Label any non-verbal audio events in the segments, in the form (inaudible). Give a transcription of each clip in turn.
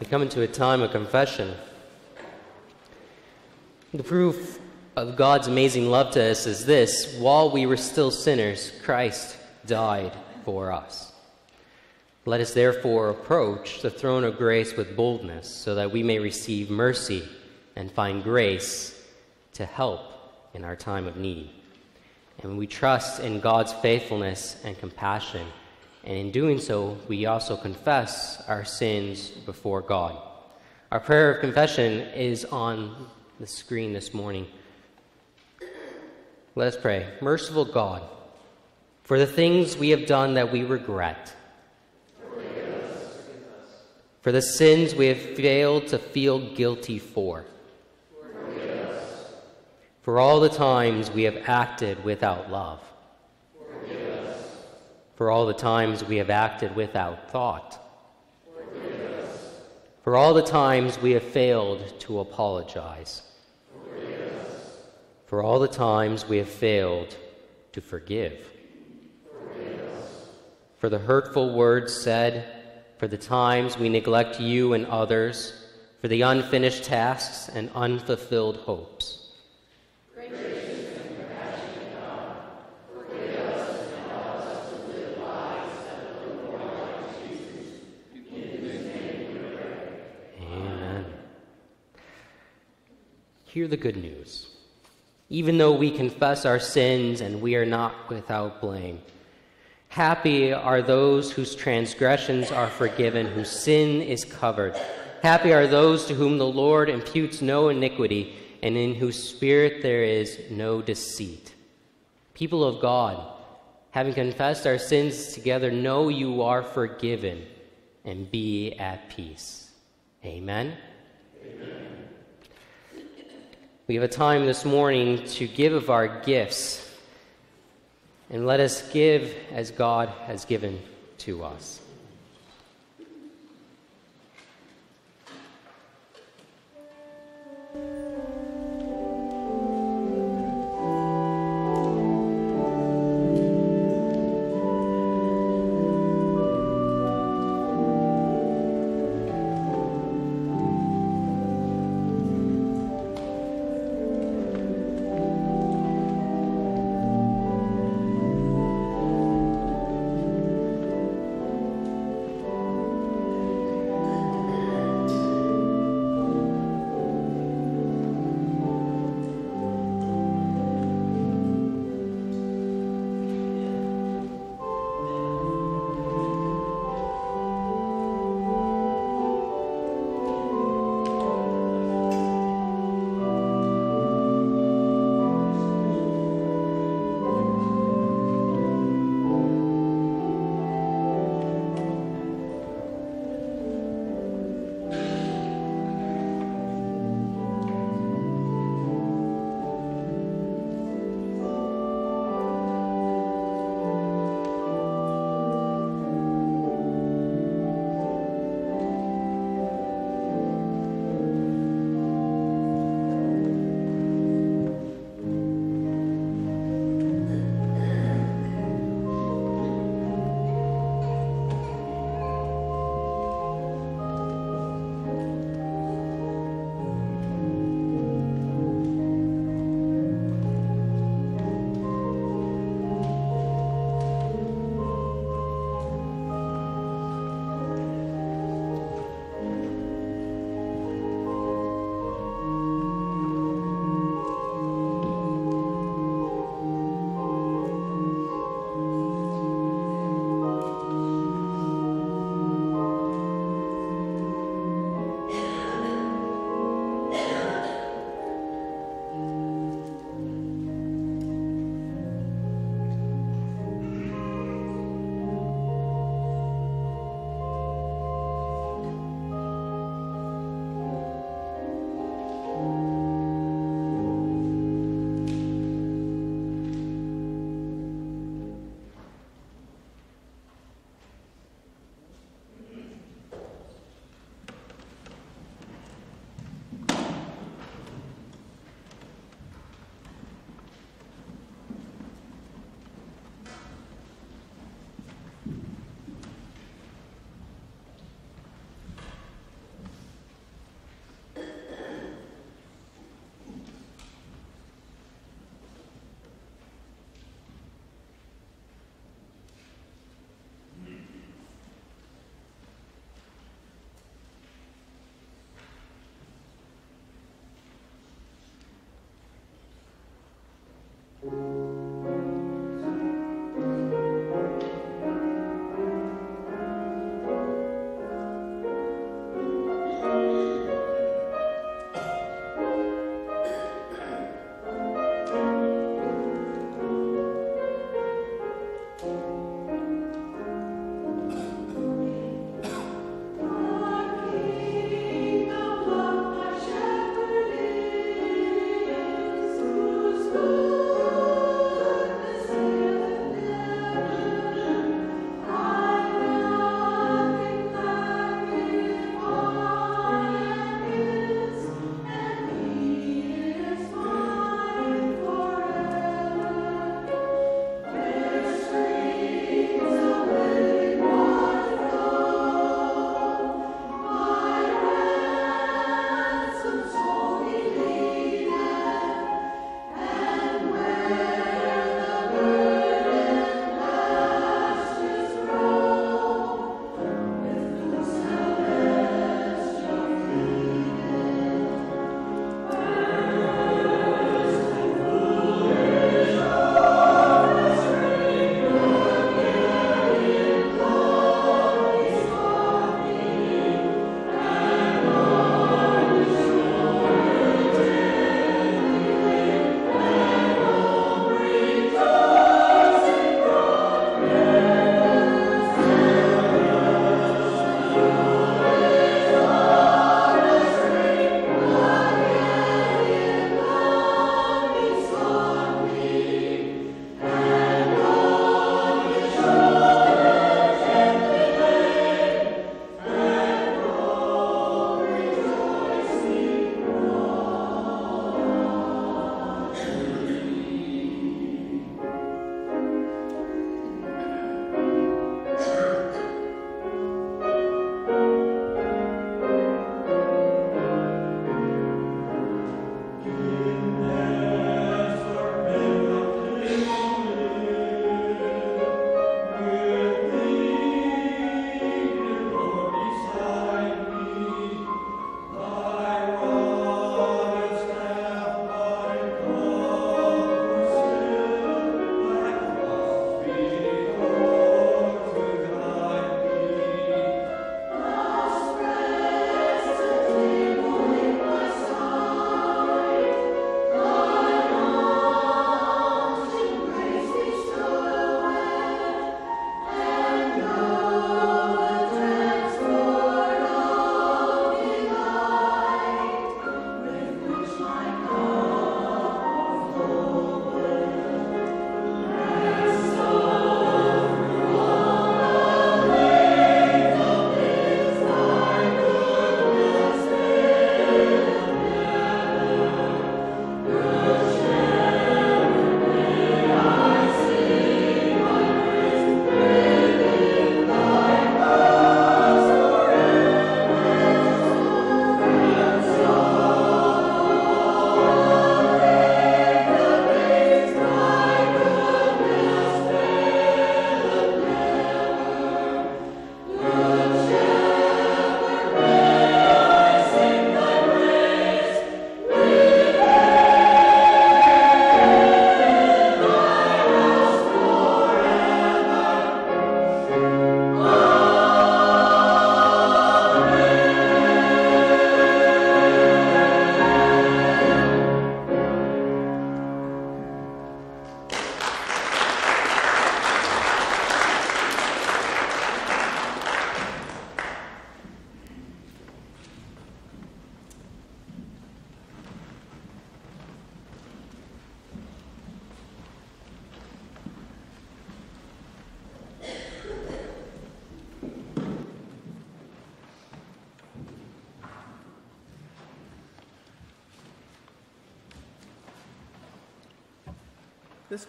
We come into a time of confession. The proof of God's amazing love to us is this while we were still sinners, Christ died for us. Let us therefore approach the throne of grace with boldness so that we may receive mercy and find grace to help in our time of need. And we trust in God's faithfulness and compassion. And in doing so, we also confess our sins before God. Our prayer of confession is on the screen this morning. Let us pray. Merciful God, for the things we have done that we regret, for the sins we have failed to feel guilty for, for all the times we have acted without love, for all the times we have acted without thought, for all the times we have failed to apologize, for all the times we have failed to forgive, for the hurtful words said, for the times we neglect you and others, for the unfinished tasks and unfulfilled hopes. Hear the good news. Even though we confess our sins and we are not without blame, happy are those whose transgressions are forgiven, whose sin is covered. Happy are those to whom the Lord imputes no iniquity, and in whose spirit there is no deceit. People of God, having confessed our sins together, know you are forgiven and be at peace. Amen. Amen. We have a time this morning to give of our gifts, and let us give as God has given to us.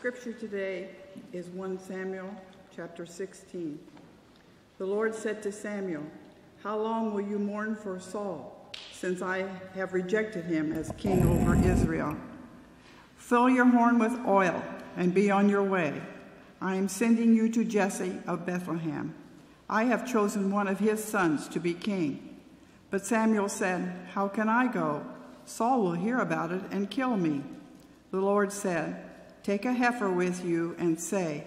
Scripture today is 1 Samuel chapter 16. The Lord said to Samuel, How long will you mourn for Saul, since I have rejected him as king over Israel? Fill your horn with oil and be on your way. I am sending you to Jesse of Bethlehem. I have chosen one of his sons to be king. But Samuel said, How can I go? Saul will hear about it and kill me. The Lord said, Take a heifer with you and say,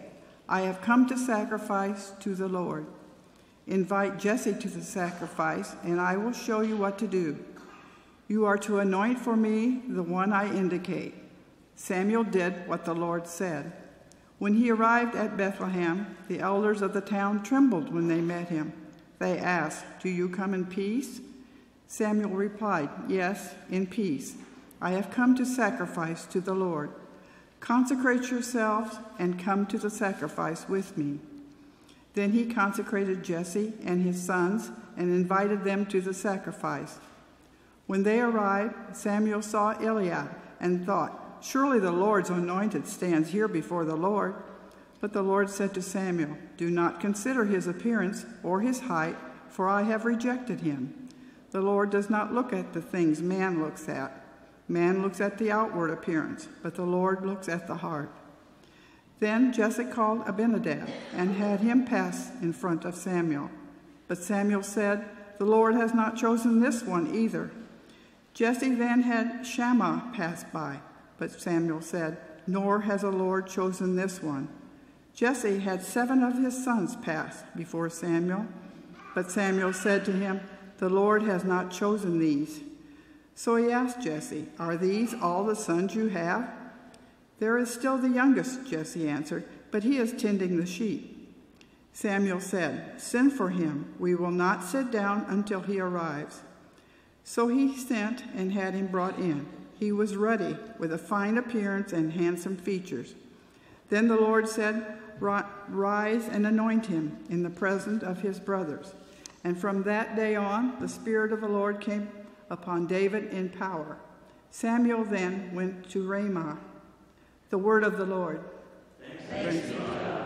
I have come to sacrifice to the Lord. Invite Jesse to the sacrifice, and I will show you what to do. You are to anoint for me the one I indicate. Samuel did what the Lord said. When he arrived at Bethlehem, the elders of the town trembled when they met him. They asked, Do you come in peace? Samuel replied, Yes, in peace. I have come to sacrifice to the Lord. Consecrate yourselves and come to the sacrifice with me. Then he consecrated Jesse and his sons and invited them to the sacrifice. When they arrived, Samuel saw Eliab and thought, Surely the Lord's anointed stands here before the Lord. But the Lord said to Samuel, Do not consider his appearance or his height, for I have rejected him. The Lord does not look at the things man looks at. Man looks at the outward appearance, but the Lord looks at the heart. Then Jesse called Abinadab and had him pass in front of Samuel. But Samuel said, The Lord has not chosen this one either. Jesse then had Shammah pass by, but Samuel said, Nor has the Lord chosen this one. Jesse had seven of his sons pass before Samuel, but Samuel said to him, The Lord has not chosen these. So he asked Jesse, Are these all the sons you have? There is still the youngest, Jesse answered, but he is tending the sheep. Samuel said, Send for him. We will not sit down until he arrives. So he sent and had him brought in. He was ruddy, with a fine appearance and handsome features. Then the Lord said, Rise and anoint him in the presence of his brothers. And from that day on, the Spirit of the Lord came upon David in power. Samuel then went to Ramah. The word of the Lord. Thanks Thanks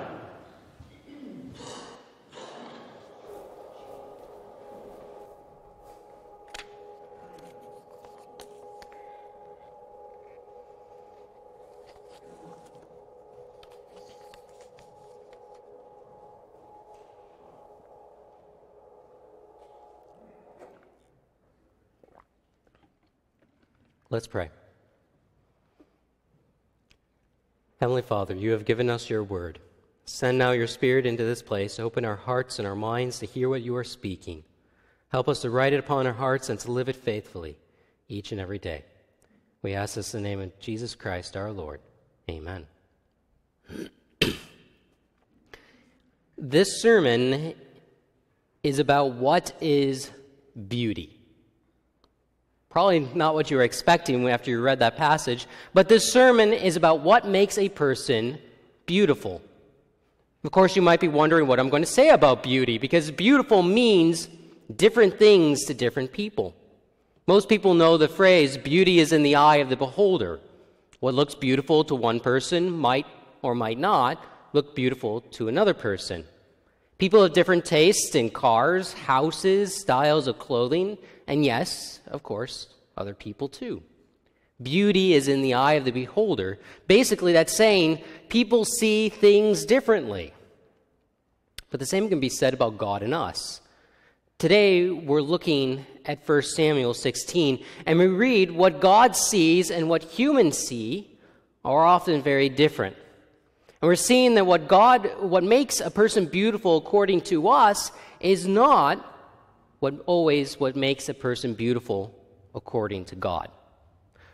Let's pray. Heavenly Father, you have given us your word. Send now your Spirit into this place, open our hearts and our minds to hear what you are speaking. Help us to write it upon our hearts and to live it faithfully each and every day. We ask this in the name of Jesus Christ our Lord. Amen. (clears throat) this sermon is about what is beauty. Probably not what you were expecting after you read that passage, but this sermon is about what makes a person beautiful. Of course, you might be wondering what I'm going to say about beauty, because beautiful means different things to different people. Most people know the phrase, beauty is in the eye of the beholder. What looks beautiful to one person might or might not look beautiful to another person. People have different tastes in cars, houses, styles of clothing, and yes, of course, other people too. Beauty is in the eye of the beholder. Basically, that's saying people see things differently. But the same can be said about God and us. Today, we're looking at 1 Samuel 16, and we read what God sees and what humans see are often very different. And we're seeing that what God, what makes a person beautiful according to us, is not what always what makes a person beautiful according to God.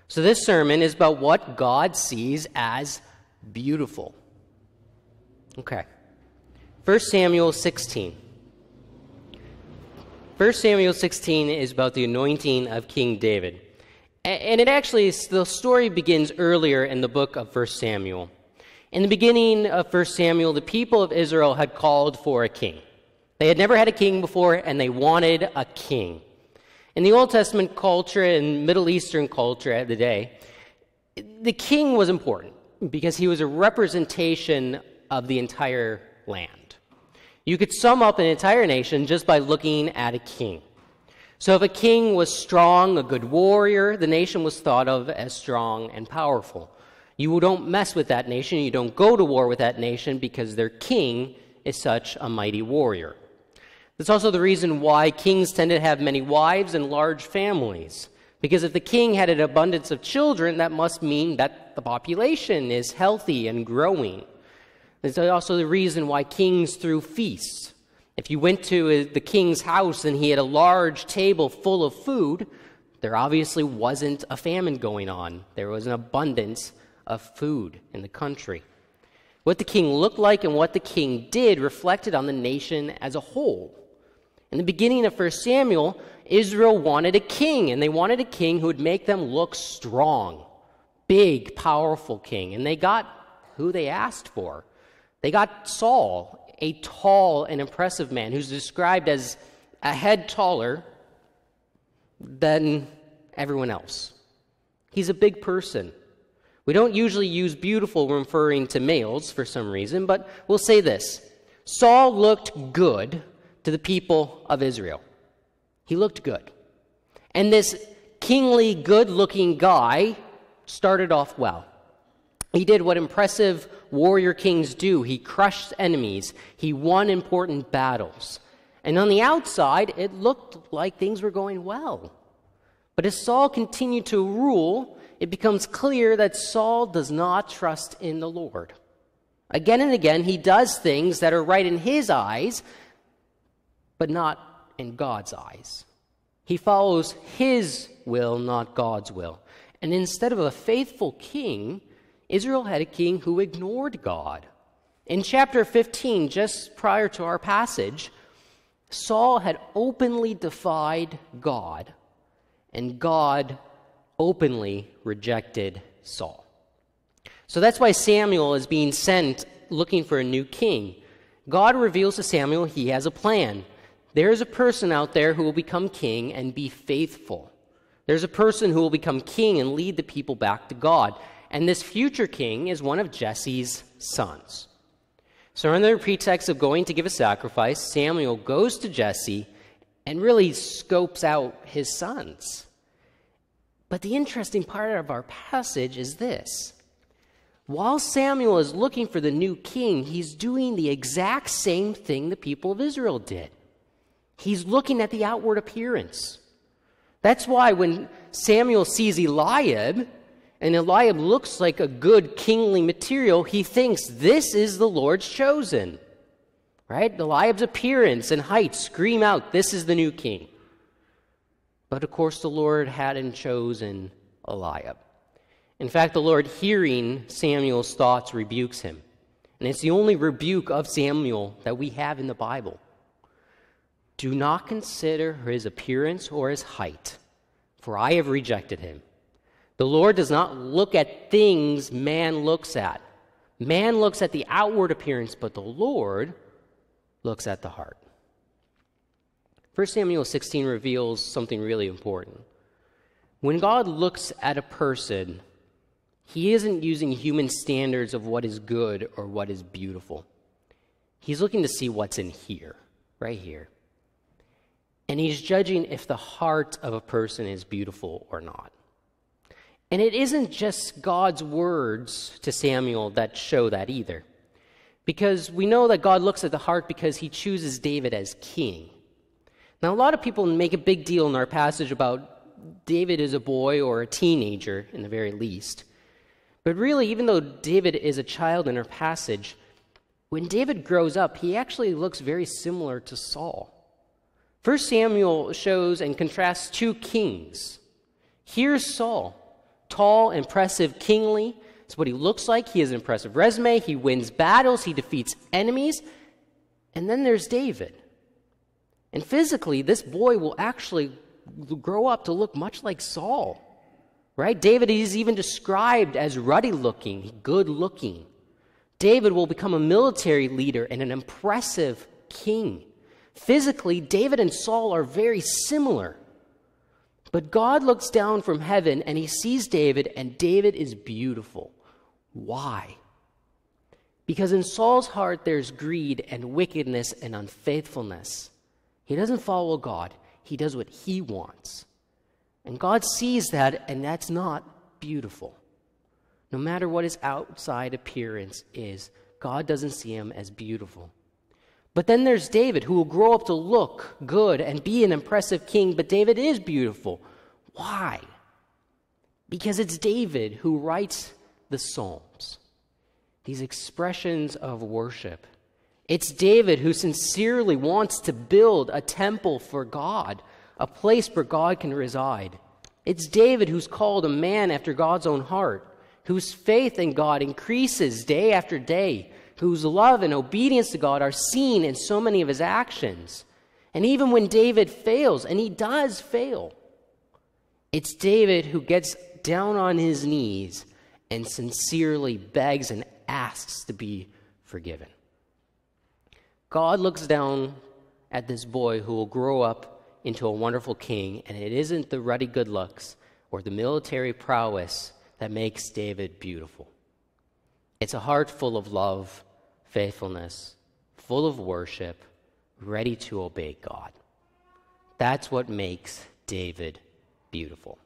So this sermon is about what God sees as beautiful. Okay. 1 Samuel 16. 1 Samuel 16 is about the anointing of King David. And it actually, the story begins earlier in the book of 1 Samuel. In the beginning of 1 Samuel, the people of Israel had called for a king. They had never had a king before, and they wanted a king. In the Old Testament culture and Middle Eastern culture at the day, the king was important because he was a representation of the entire land. You could sum up an entire nation just by looking at a king. So if a king was strong, a good warrior, the nation was thought of as strong and powerful. You don't mess with that nation. You don't go to war with that nation because their king is such a mighty warrior. That's also the reason why kings tend to have many wives and large families, Because if the king had an abundance of children, that must mean that the population is healthy and growing. It's also the reason why kings threw feasts. If you went to the king's house and he had a large table full of food, there obviously wasn't a famine going on. There was an abundance of food in the country. What the king looked like and what the king did reflected on the nation as a whole. In the beginning of 1 Samuel, Israel wanted a king, and they wanted a king who would make them look strong, big, powerful king. And they got who they asked for. They got Saul, a tall and impressive man who's described as a head taller than everyone else. He's a big person. We don't usually use beautiful referring to males for some reason, but we'll say this Saul looked good to the people of Israel. He looked good. And this kingly, good looking guy started off well. He did what impressive warrior kings do he crushed enemies, he won important battles. And on the outside, it looked like things were going well. But as Saul continued to rule, it becomes clear that Saul does not trust in the Lord. Again and again, he does things that are right in his eyes, but not in God's eyes. He follows his will, not God's will. And instead of a faithful king, Israel had a king who ignored God. In chapter 15, just prior to our passage, Saul had openly defied God, and God openly rejected Saul. So that's why Samuel is being sent looking for a new king. God reveals to Samuel he has a plan. There is a person out there who will become king and be faithful. There's a person who will become king and lead the people back to God. And this future king is one of Jesse's sons. So, under the pretext of going to give a sacrifice, Samuel goes to Jesse and really scopes out his sons. But the interesting part of our passage is this. While Samuel is looking for the new king, he's doing the exact same thing the people of Israel did. He's looking at the outward appearance. That's why when Samuel sees Eliab, and Eliab looks like a good kingly material, he thinks this is the Lord's chosen. Right? Eliab's appearance and height scream out, this is the new king. But of course, the Lord hadn't chosen Eliab. In fact, the Lord, hearing Samuel's thoughts, rebukes him. And it's the only rebuke of Samuel that we have in the Bible. Do not consider his appearance or his height, for I have rejected him. The Lord does not look at things man looks at. Man looks at the outward appearance, but the Lord looks at the heart. 1 Samuel 16 reveals something really important. When God looks at a person, he isn't using human standards of what is good or what is beautiful. He's looking to see what's in here, right here. And he's judging if the heart of a person is beautiful or not. And it isn't just God's words to Samuel that show that either. Because we know that God looks at the heart because he chooses David as king. Now, a lot of people make a big deal in our passage about David is a boy or a teenager, in the very least. But really, even though David is a child in our passage, when David grows up, he actually looks very similar to Saul. First Samuel shows and contrasts two kings. Here's Saul, tall, impressive, kingly. It's what he looks like. He has an impressive resume. He wins battles. He defeats enemies. And then there's David. And physically, this boy will actually grow up to look much like Saul. Right? David is even described as ruddy looking, good looking. David will become a military leader and an impressive king. Physically, David and Saul are very similar. But God looks down from heaven and he sees David, and David is beautiful. Why? Because in Saul's heart there's greed and wickedness and unfaithfulness. He doesn't follow God, he does what he wants. And God sees that, and that's not beautiful. No matter what his outside appearance is, God doesn't see him as beautiful. But then there's David, who will grow up to look good and be an impressive king, but David is beautiful. Why? Because it's David who writes the Psalms, these expressions of worship. It's David who sincerely wants to build a temple for God, a place where God can reside. It's David who's called a man after God's own heart, whose faith in God increases day after day, whose love and obedience to God are seen in so many of his actions. And even when David fails, and he does fail, it's David who gets down on his knees and sincerely begs and asks to be forgiven. God looks down at this boy who will grow up into a wonderful king, and it isn't the ruddy good looks or the military prowess that makes David beautiful. It's a heart full of love, faithfulness, full of worship, ready to obey God. That's what makes David beautiful.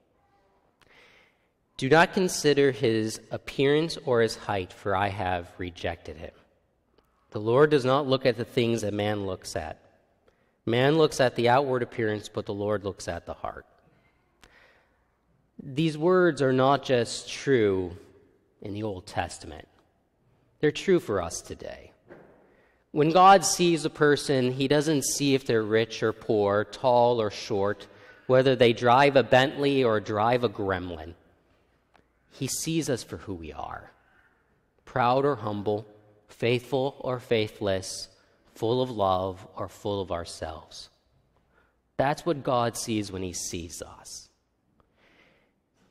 Do not consider his appearance or his height, for I have rejected him. The Lord does not look at the things that man looks at. Man looks at the outward appearance, but the Lord looks at the heart. These words are not just true in the Old Testament, they're true for us today. When God sees a person, he doesn't see if they're rich or poor, tall or short, whether they drive a Bentley or drive a gremlin. He sees us for who we are proud or humble, faithful or faithless, full of love or full of ourselves. That's what God sees when He sees us.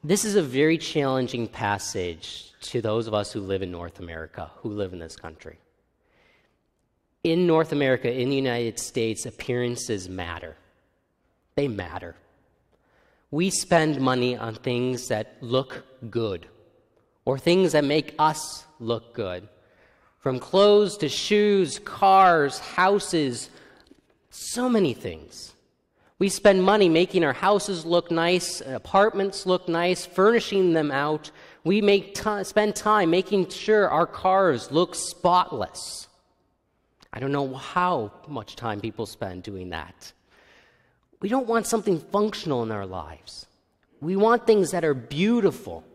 This is a very challenging passage to those of us who live in North America, who live in this country. In North America, in the United States, appearances matter. They matter. We spend money on things that look good or things that make us look good. From clothes to shoes, cars, houses, so many things. We spend money making our houses look nice, apartments look nice, furnishing them out. We make t- spend time making sure our cars look spotless. I don't know how much time people spend doing that. We don't want something functional in our lives. We want things that are beautiful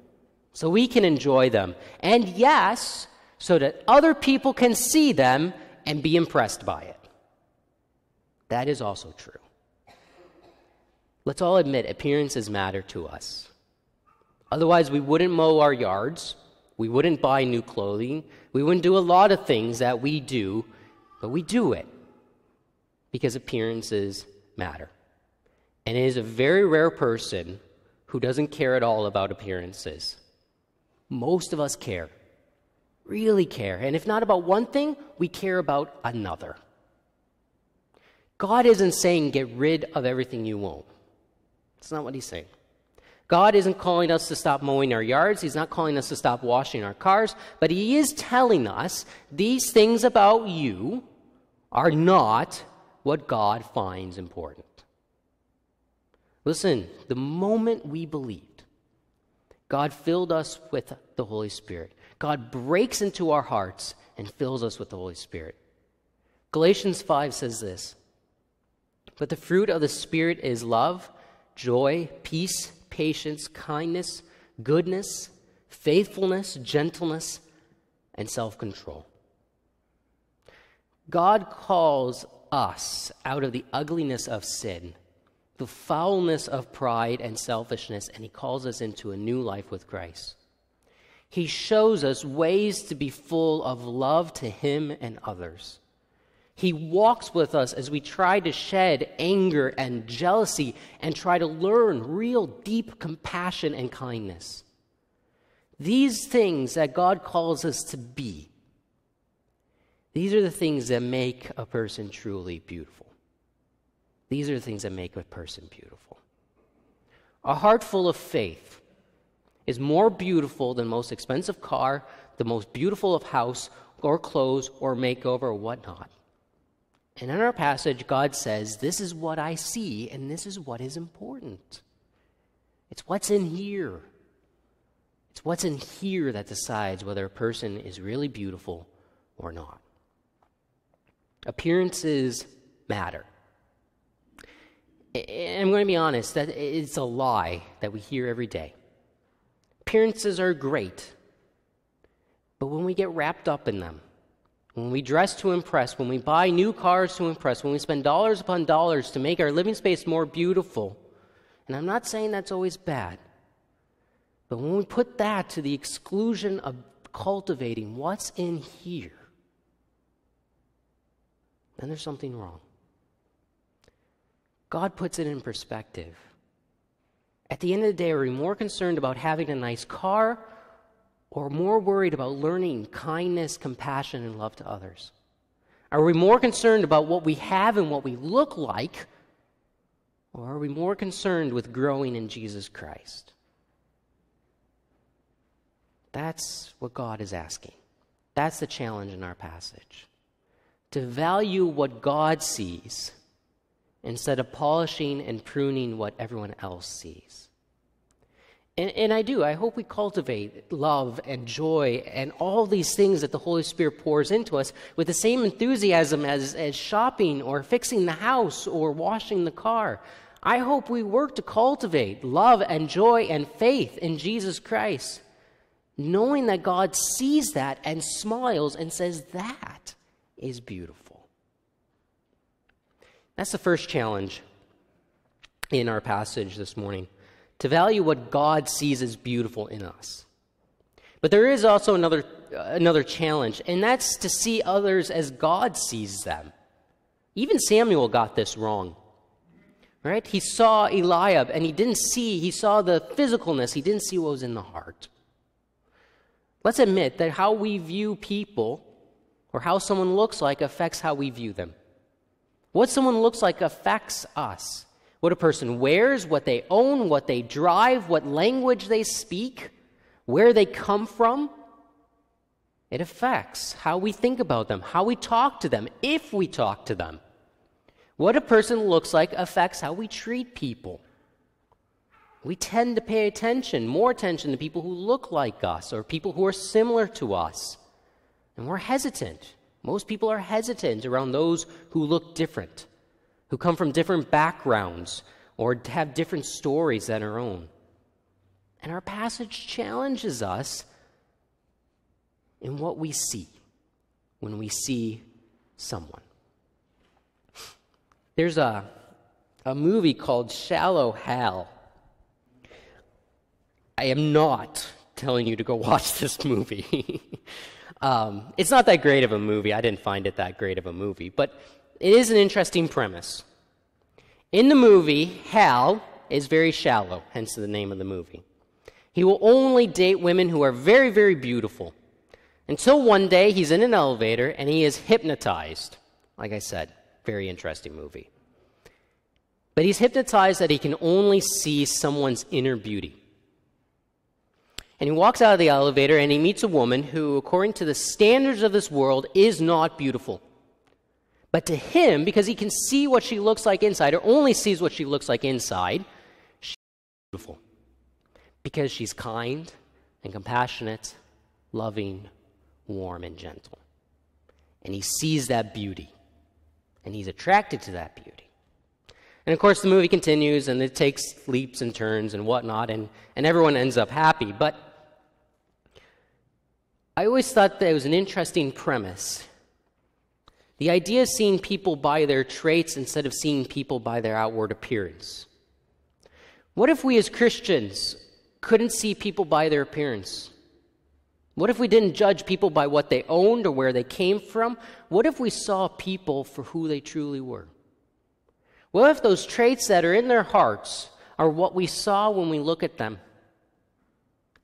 so we can enjoy them. And yes, so that other people can see them and be impressed by it. That is also true. Let's all admit appearances matter to us. Otherwise, we wouldn't mow our yards, we wouldn't buy new clothing, we wouldn't do a lot of things that we do, but we do it because appearances matter. And it is a very rare person who doesn't care at all about appearances. Most of us care, really care. And if not about one thing, we care about another. God isn't saying get rid of everything you own. That's not what he's saying. God isn't calling us to stop mowing our yards. He's not calling us to stop washing our cars. But He is telling us these things about you are not what God finds important. Listen, the moment we believed, God filled us with the Holy Spirit. God breaks into our hearts and fills us with the Holy Spirit. Galatians 5 says this But the fruit of the Spirit is love, joy, peace, patience, kindness, goodness, faithfulness, gentleness, and self control. God calls us out of the ugliness of sin the foulness of pride and selfishness, and he calls us into a new life with Christ. He shows us ways to be full of love to him and others. He walks with us as we try to shed anger and jealousy and try to learn real deep compassion and kindness. These things that God calls us to be, these are the things that make a person truly beautiful. These are the things that make a person beautiful. A heart full of faith is more beautiful than most expensive car, the most beautiful of house or clothes or makeover or whatnot. And in our passage, God says, This is what I see, and this is what is important. It's what's in here. It's what's in here that decides whether a person is really beautiful or not. Appearances matter. I'm going to be honest, that it's a lie that we hear every day. Appearances are great. But when we get wrapped up in them, when we dress to impress, when we buy new cars to impress, when we spend dollars upon dollars to make our living space more beautiful, and I'm not saying that's always bad, but when we put that to the exclusion of cultivating what's in here, then there's something wrong. God puts it in perspective. At the end of the day, are we more concerned about having a nice car or more worried about learning kindness, compassion, and love to others? Are we more concerned about what we have and what we look like? Or are we more concerned with growing in Jesus Christ? That's what God is asking. That's the challenge in our passage. To value what God sees instead of polishing and pruning what everyone else sees. And, and, I do. I hope we cultivate love and joy and all these things that the Holy Spirit pours into us with the same enthusiasm as, as shopping or fixing the house or washing the car. I hope we work to cultivate love and joy and faith in Jesus Christ knowing that God sees that and smiles and says, That is beautiful. That's the first challenge in our passage this morning to value what God sees as beautiful in us. But there is also another, uh, another challenge, and that's to see others as God sees them. Even Samuel got this wrong. Right? He saw Eliab and he didn't see, he saw the physicalness, he didn't see what was in the heart. Let's admit that how we view people or how someone looks like affects how we view them. What someone looks like affects us. What a person wears, what they own, what they drive, what language they speak, where they come from, it affects how we think about them, how we talk to them, if we talk to them. What a person looks like affects how we treat people. We tend to pay attention, more attention to people who look like us or people who are similar to us. And we're hesitant. Most people are hesitant around those who look different, who come from different backgrounds or have different stories than our own. And our passage challenges us in what we see when we see someone. There's a, a movie called Shallow Hal I am not telling you to go watch this movie. (laughs) um, it's not that great of a movie. I didn't find it that great of a movie, but it is an interesting premise. In the movie, Hal is very shallow, hence the name of the movie. He will only date women who are very, very beautiful. Until one day he's in an elevator and he is hypnotized. Like I said, very interesting movie. But he's hypnotized that he can only see someone's inner beauty. And he walks out of the elevator and he meets a woman who, according to the standards of this world, is not beautiful. But to him, because he can see what she looks like inside, or only sees what she looks like inside, she's beautiful. Because she's kind and compassionate, loving, warm, and gentle. And he sees that beauty. And he's attracted to that beauty. And of course, the movie continues and it takes leaps and turns and whatnot, and, and everyone ends up happy. But I always thought that it was an interesting premise. The idea of seeing people by their traits instead of seeing people by their outward appearance. What if we as Christians couldn't see people by their appearance? What if we didn't judge people by what they owned or where they came from? What if we saw people for who they truly were? What if those traits that are in their hearts are what we saw when we look at them?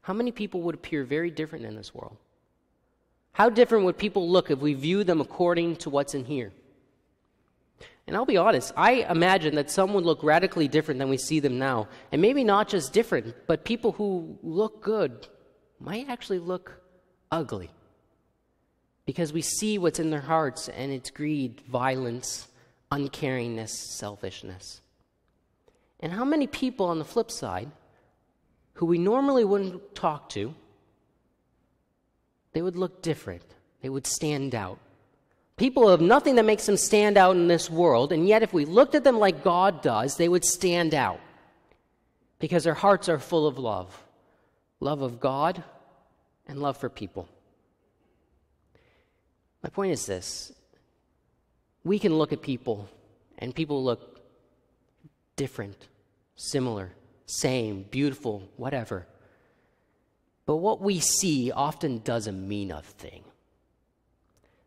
How many people would appear very different in this world? How different would people look if we view them according to what's in here? And I'll be honest, I imagine that some would look radically different than we see them now. And maybe not just different, but people who look good might actually look ugly. Because we see what's in their hearts, and it's greed, violence, uncaringness, selfishness. And how many people on the flip side, who we normally wouldn't talk to, they would look different. They would stand out. People have nothing that makes them stand out in this world, and yet if we looked at them like God does, they would stand out because their hearts are full of love, love of God, and love for people. My point is this we can look at people, and people look different, similar, same, beautiful, whatever. But what we see often doesn't mean a thing.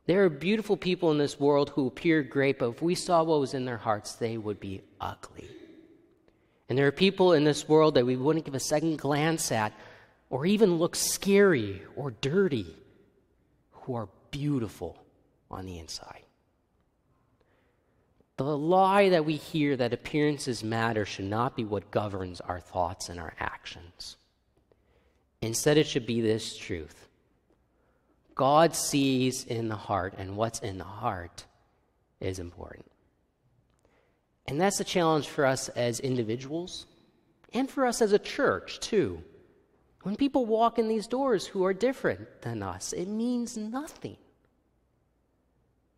There are beautiful people in this world who appear great, but if we saw what was in their hearts, they would be ugly. And there are people in this world that we wouldn't give a second glance at or even look scary or dirty who are beautiful on the inside. The lie that we hear that appearances matter should not be what governs our thoughts and our actions. Instead, it should be this truth God sees in the heart, and what's in the heart is important. And that's a challenge for us as individuals and for us as a church, too. When people walk in these doors who are different than us, it means nothing.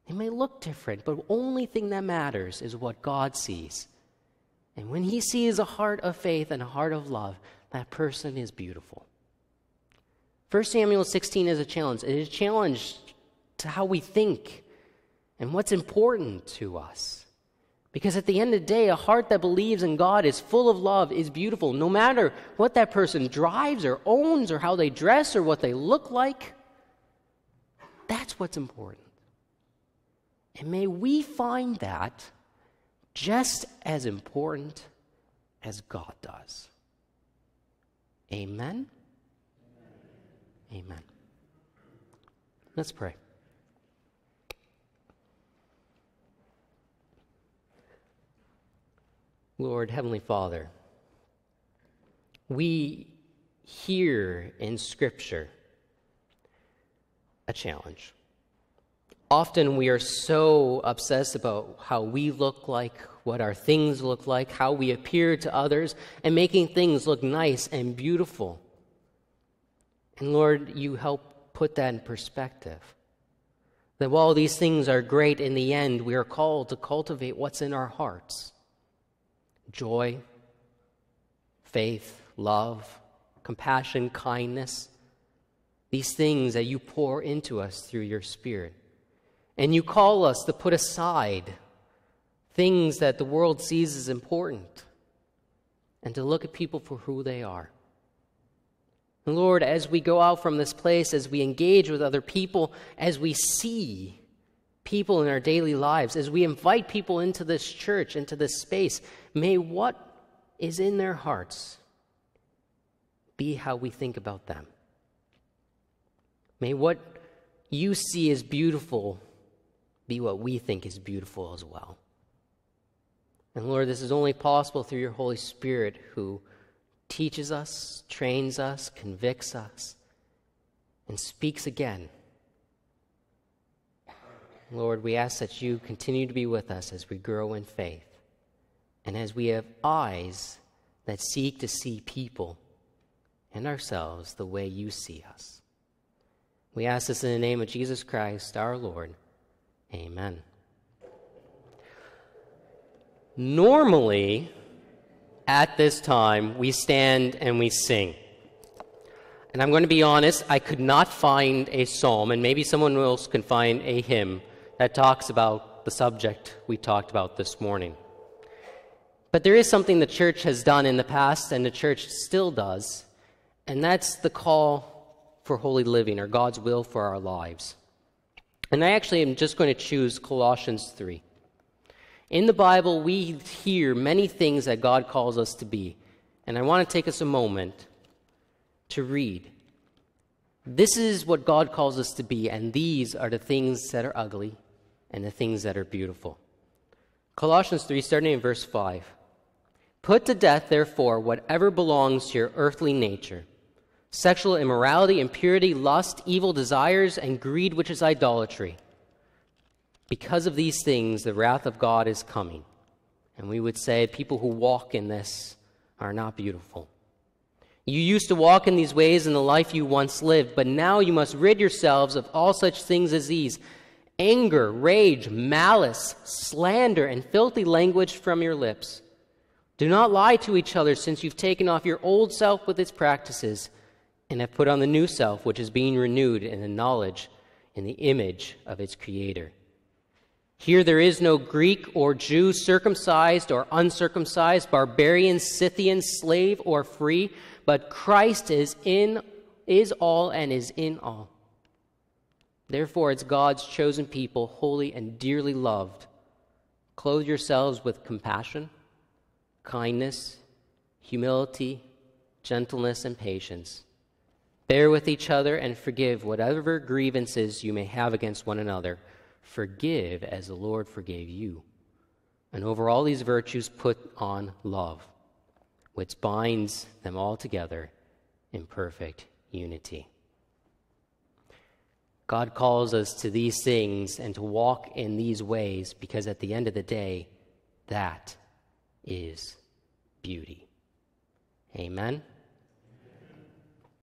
They may look different, but the only thing that matters is what God sees. And when He sees a heart of faith and a heart of love, that person is beautiful. 1 Samuel 16 is a challenge. It is a challenge to how we think and what's important to us. Because at the end of the day, a heart that believes in God is full of love, is beautiful, no matter what that person drives or owns or how they dress or what they look like. That's what's important. And may we find that just as important as God does. Amen. Amen. Let's pray. Lord, Heavenly Father, we hear in Scripture a challenge. Often we are so obsessed about how we look like, what our things look like, how we appear to others, and making things look nice and beautiful. And Lord, you help put that in perspective. That while these things are great in the end, we are called to cultivate what's in our hearts joy, faith, love, compassion, kindness. These things that you pour into us through your Spirit. And you call us to put aside things that the world sees as important and to look at people for who they are. Lord, as we go out from this place, as we engage with other people, as we see people in our daily lives, as we invite people into this church, into this space, may what is in their hearts be how we think about them. May what you see as beautiful be what we think is beautiful as well. And Lord, this is only possible through your Holy Spirit who teaches us, trains us, convicts us, and speaks again. Lord, we ask that you continue to be with us as we grow in faith and as we have eyes that seek to see people and ourselves the way you see us. We ask this in the name of Jesus Christ, our Lord. Amen. Normally, at this time, we stand and we sing. And I'm going to be honest, I could not find a psalm, and maybe someone else can find a hymn that talks about the subject we talked about this morning. But there is something the church has done in the past, and the church still does, and that's the call for holy living, or God's will for our lives. And I actually am just going to choose Colossians 3. In the Bible, we hear many things that God calls us to be. And I want to take us a moment to read. This is what God calls us to be, and these are the things that are ugly and the things that are beautiful. Colossians 3, starting in verse 5. Put to death, therefore, whatever belongs to your earthly nature sexual immorality, impurity, lust, evil desires, and greed, which is idolatry. Because of these things, the wrath of God is coming. And we would say people who walk in this are not beautiful. You used to walk in these ways in the life you once lived, but now you must rid yourselves of all such things as these anger, rage, malice, slander, and filthy language from your lips. Do not lie to each other, since you've taken off your old self with its practices and have put on the new self, which is being renewed in the knowledge, in the image of its Creator. Here there is no Greek or Jew, circumcised or uncircumcised, barbarian, Scythian, slave or free, but Christ is in is all and is in all. Therefore, it's God's chosen people, holy and dearly loved, clothe yourselves with compassion, kindness, humility, gentleness, and patience. Bear with each other and forgive whatever grievances you may have against one another. Forgive as the Lord forgave you. And over all these virtues, put on love, which binds them all together in perfect unity. God calls us to these things and to walk in these ways because at the end of the day, that is beauty. Amen.